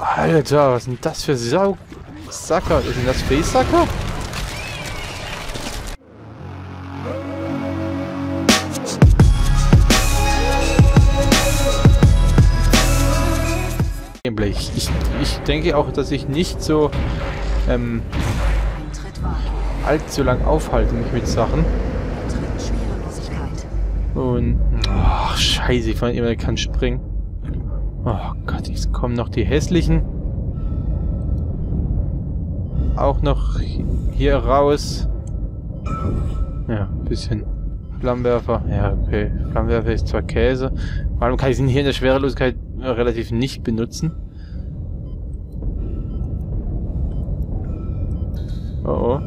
Alter, was sind das für Sau Sacker? Sind das Face-Sacker? Ich, ich, denke auch, dass ich nicht so ähm, allzu lang aufhalte mich mit Sachen. Und... Oh, scheiße, ich fand immer, der kann springen. Oh Gott, jetzt kommen noch die hässlichen. Auch noch hier raus. Ja, ein bisschen Flammenwerfer. Ja, okay. Flammenwerfer ist zwar Käse. Vor allem kann ich ihn hier in der Schwerelosigkeit relativ nicht benutzen. Oh oh.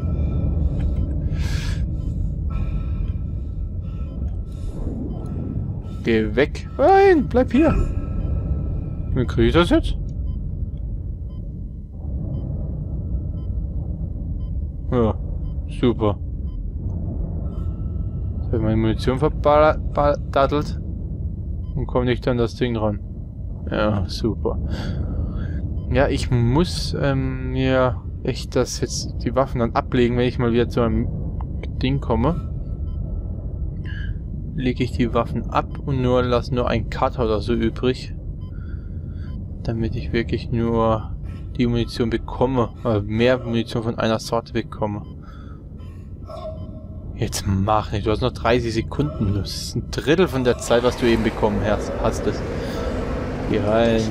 Geh weg. Nein, bleib hier. Wie kriege ich das jetzt? Ja, super. Jetzt habe ich meine Munition verdattelt und komme nicht an das Ding ran. Ja, super. Ja, ich muss ähm, mir echt das jetzt die Waffen dann ablegen, wenn ich mal wieder zu einem Ding komme. Lege ich die Waffen ab und nur lasse nur ein Cutter oder so übrig. Damit ich wirklich nur die Munition bekomme, oder mehr Munition von einer Sorte bekomme. Jetzt mach nicht, du hast noch 30 Sekunden. Das ist ein Drittel von der Zeit, was du eben bekommen hast. hast es. Geh rein.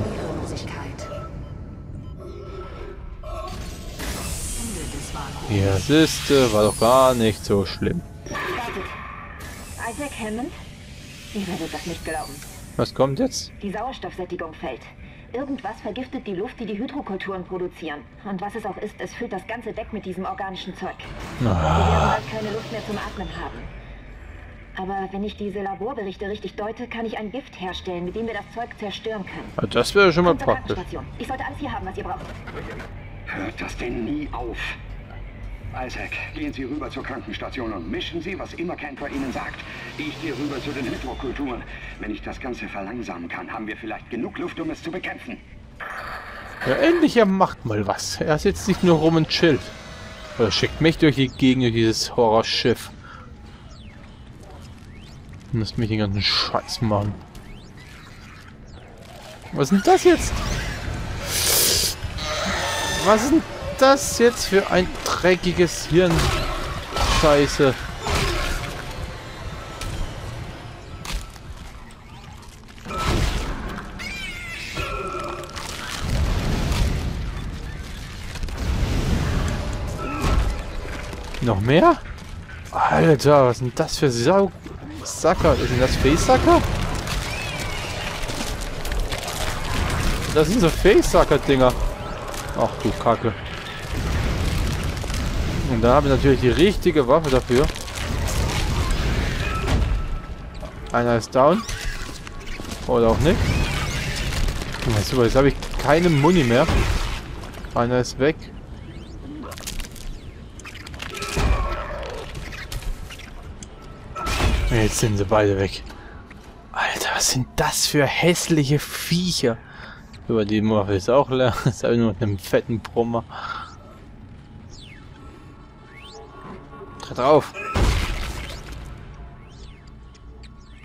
Ja, siehste, war doch gar nicht so schlimm. Isaac Hammond? Ihr werdet das nicht glauben. Was kommt jetzt? Die Sauerstoffsättigung fällt. Irgendwas vergiftet die Luft, die die Hydrokulturen produzieren. Und was es auch ist, es füllt das ganze Deck mit diesem organischen Zeug. Ah. Wir werden bald keine Luft mehr zum Atmen haben. Aber wenn ich diese Laborberichte richtig deute, kann ich ein Gift herstellen, mit dem wir das Zeug zerstören können. Ah, das wäre schon mal praktisch. Ich sollte alles hier haben, was ihr braucht. Hört das denn nie auf? Isaac, gehen Sie rüber zur Krankenstation und mischen Sie, was immer Cantor Ihnen sagt. Ich gehe rüber zu den Hydrokulturen. Wenn ich das Ganze verlangsamen kann, haben wir vielleicht genug Luft, um es zu bekämpfen. Ja, endlich, er macht mal was. Er sitzt nicht nur rum und chillt. Oder schickt mich durch die Gegend, durch dieses Horrorschiff. Lasst mich den ganzen Scheiß machen. Was ist denn das jetzt? Was ist denn das jetzt für ein dreckiges Hirn? Scheiße. Noch mehr? Alter, was sind das für Sau Sacker? Sind das Face-Sacker? Das sind so Face-Sacker-Dinger. Ach du Kacke. Und da habe ich natürlich die richtige Waffe dafür. Einer ist down. Oder auch nicht. Super, jetzt habe ich keine Muni mehr. Einer ist weg. Jetzt sind sie beide weg. Alter, was sind das für hässliche Viecher? Über die Waffe ist auch leer. Das habe ich nur mit einem fetten Brummer. Drauf.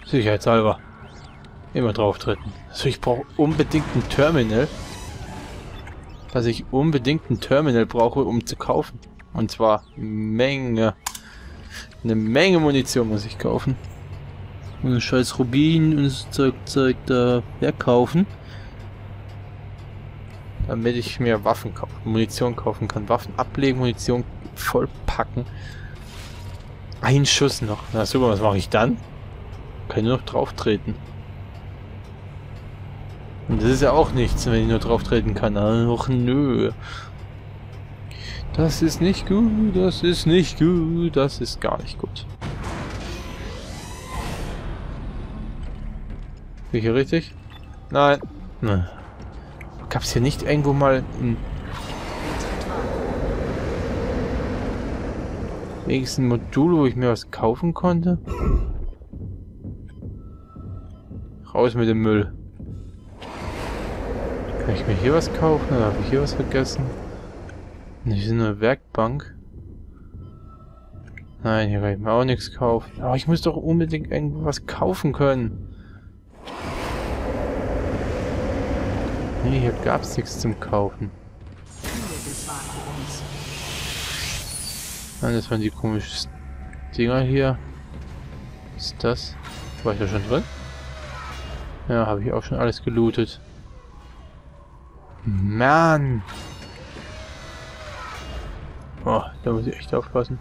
Sicherheitshalber. Immer drauf treten. Also ich brauche unbedingt ein Terminal. Dass ich unbedingt ein Terminal brauche, um zu kaufen. Und zwar Menge. Eine Menge Munition muss ich kaufen. Und scheiß Rubin und das Zeug, Zeug da verkaufen. Damit ich mir Waffen kaufen, Munition kaufen kann. Waffen ablegen, Munition vollpacken. Ein Schuss noch. Na super, was mache ich dann? Kann ich nur noch drauf treten. Und das ist ja auch nichts, wenn ich nur drauf treten kann. Ach nö. Das ist nicht gut, das ist nicht gut, das ist gar nicht gut. Bin ich hier richtig? Nein. Nein. Gab es hier nicht irgendwo mal ein Wenigstens ein Modul, wo ich mir was kaufen konnte? Raus mit dem Müll. Kann ich mir hier was kaufen oder habe ich hier was vergessen? Nicht so eine Werkbank. Nein, hier kann ich mir auch nichts kaufen. Aber ich muss doch unbedingt irgendwas kaufen können. Nee, hier gab es nichts zum Kaufen. Nein, das waren die komischen Dinger hier. Was ist das? War ich da schon drin? Ja, habe ich auch schon alles gelootet. Mann! Oh, da muss ich echt aufpassen.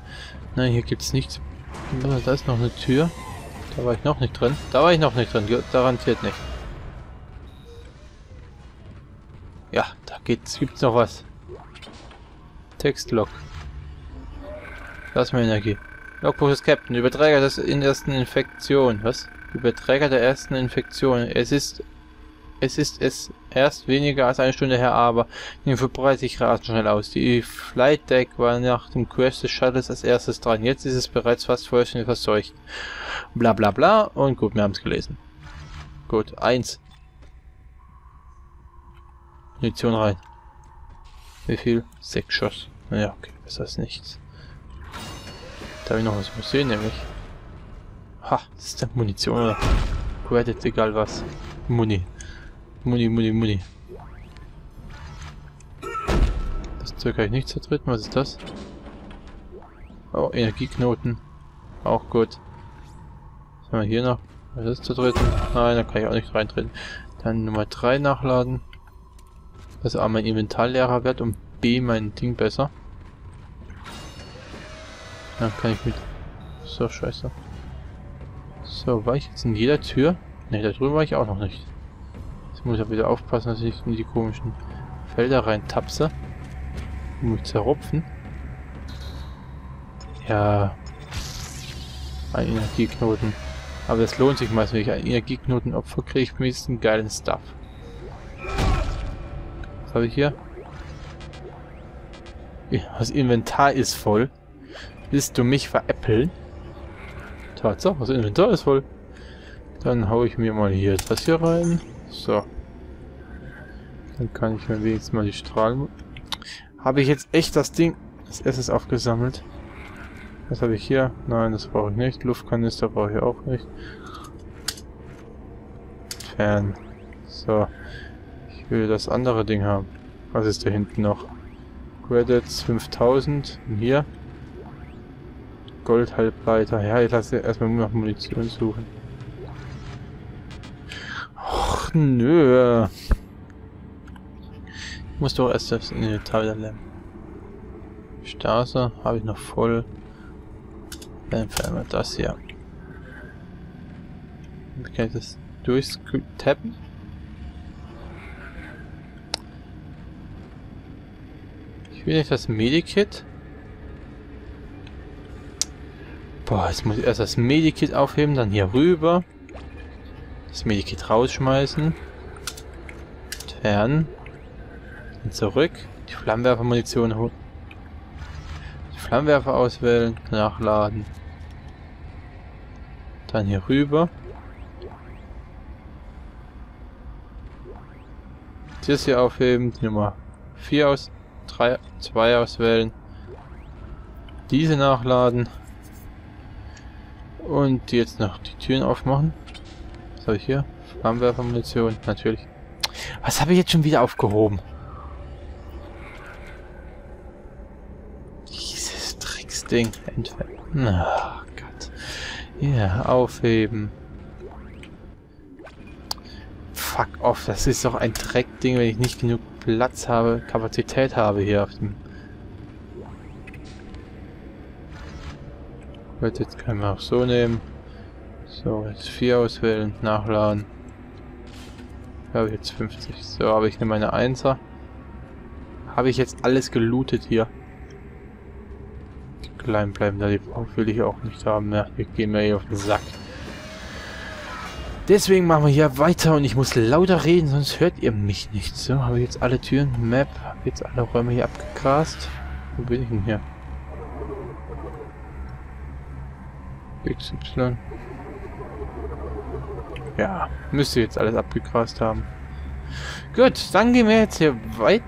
Nein, hier gibt's nichts. Da ist noch eine Tür. Da war ich noch nicht drin. Da war ich noch nicht drin. Garantiert nicht. Ja, da geht's. Gibt's noch was. Textlog. Plasma-Energie. Logbuch des Captain. Überträger des ersten Infektion. Was? Überträger der ersten Infektion. Es ist es ist es erst weniger als eine Stunde her, aber den verbreitet sich rasend schnell aus. Die Flight Deck war nach dem Crash des Shuttles als erstes dran. Jetzt ist es bereits fast vollständig verseucht. Bla bla bla. Und gut, wir haben es gelesen. Gut, eins. Munition rein. Wie viel? Sechs Schuss. Naja, okay, besser als nichts. Da habe ich noch was sehen, nämlich. Ha, das ist der Munition oder Credit, egal was. Muni. Muni, Muni, Muni. Das Zeug kann ich nicht zertreten. Was ist das? Oh, Energieknoten. Auch gut. Was haben wir hier noch? Was ist zertreten? Nein, da kann ich auch nicht reintreten. Dann Nummer 3 nachladen. Dass A mein Inventar leerer wird und B mein Ding besser. Dann kann ich mit... So, scheiße. So, war ich jetzt in jeder Tür? Ne, da drüben war ich auch noch nicht. Jetzt muss ich ja wieder aufpassen, dass ich in die komischen Felder rein tapse. Um mich zerrupfen. Ja. Ein Energieknoten. Aber das lohnt sich meist, wenn ich einen Energieknoten opfer, kriege ich wenigstens geilen Stuff. Was habe ich hier? Das Inventar ist voll. Willst du mich veräppeln? Tatsache, das Inventar ist voll. Dann haue ich mir mal hier das hier rein. So. Dann kann ich mir wenigstens mal die Strahlen... Habe ich jetzt echt das Ding als erstes aufgesammelt? Was habe ich hier? Nein, das brauche ich nicht. Luftkanister brauche ich auch nicht. Fern. So. Ich will das andere Ding haben. Was ist da hinten noch? Credits 5000. Und hier. Goldhalbleiter. Ja, ich lasse erstmal nur nach Munition suchen. Ach nö. Ich muss doch erst das Inventar wieder lernen. Straße habe ich noch voll. Dann entfernen wir das hier. Kann ich das durchtappen? Ich will nicht das Medikit. Boah, jetzt muss ich erst das Medikit aufheben, dann hier rüber. Das Medikit rausschmeißen. Entfernen. Und zurück. Die Flammenwerfer-Munition holen. Die Flammenwerfer auswählen, nachladen. Dann hier rüber. Das hier aufheben, die Nummer 4 aus, 3, 2 auswählen. Diese nachladen. Und jetzt noch die Türen aufmachen. Was habe ich hier? Flammenwerfermunition, natürlich. Was habe ich jetzt schon wieder aufgehoben? Dieses Tricksding entfernen. Oh Gott. Ja, yeah, aufheben. Fuck off, das ist doch ein Dreckding, wenn ich nicht genug Platz habe, Kapazität habe hier auf dem Gut, jetzt können wir auch so nehmen. So, jetzt 4 auswählen, nachladen. Habe ich jetzt 50. So, aber ich nehme meine 1er. Habe ich jetzt alles gelootet hier. Die kleinen bleiben da, die will ich auch nicht haben mehr. Die gehen mir hier auf den Sack. Deswegen machen wir hier weiter und ich muss lauter reden, sonst hört ihr mich nicht. So, habe ich jetzt alle Türen, Map, habe jetzt alle Räume hier abgegrast. Wo bin ich denn hier? XY. Ja, müsste jetzt alles abgegrast haben. Gut, dann gehen wir jetzt hier weiter